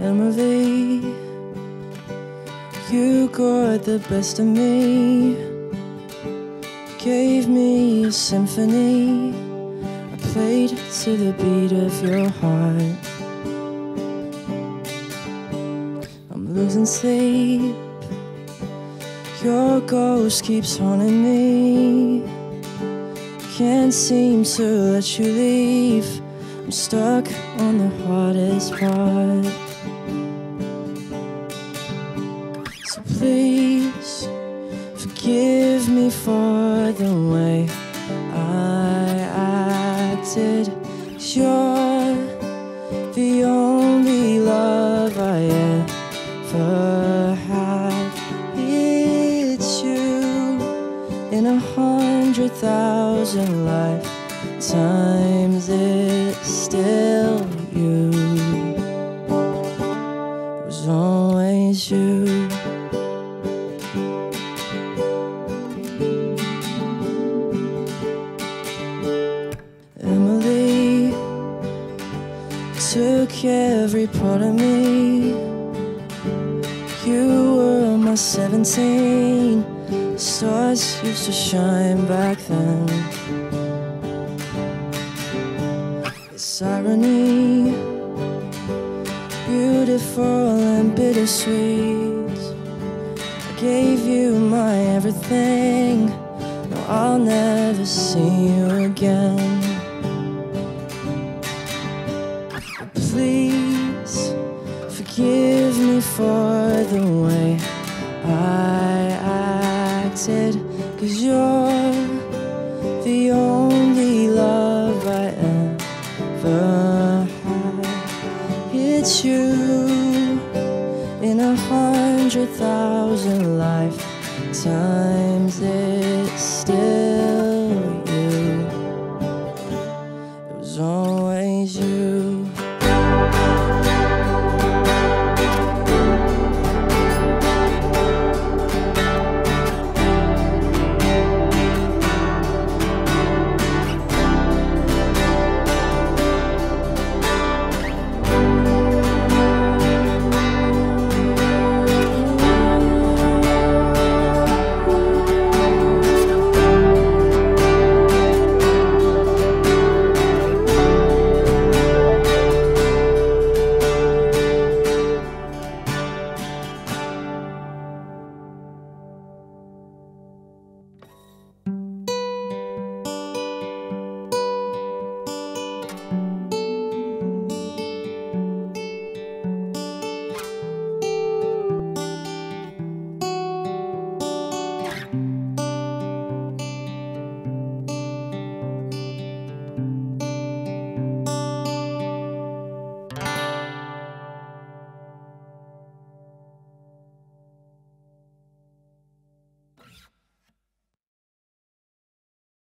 Emily, you got the best of me. Gave me a symphony. I played to the beat of your heart. I'm losing sleep. Your ghost keeps haunting me. Can't seem to let you leave. I'm stuck on the hardest part. Forgive me for the way I acted. you you're the only love I ever had. It's you in a hundred thousand lifetimes. It's still you. Every part of me. You were my 17. Stars used to shine back then. It's irony, beautiful and bittersweet. I gave you my everything. No, I'll never see you again. Forgive me for the way I acted. Cause you're the only love I ever had. It's you in a hundred thousand lifetimes. It's still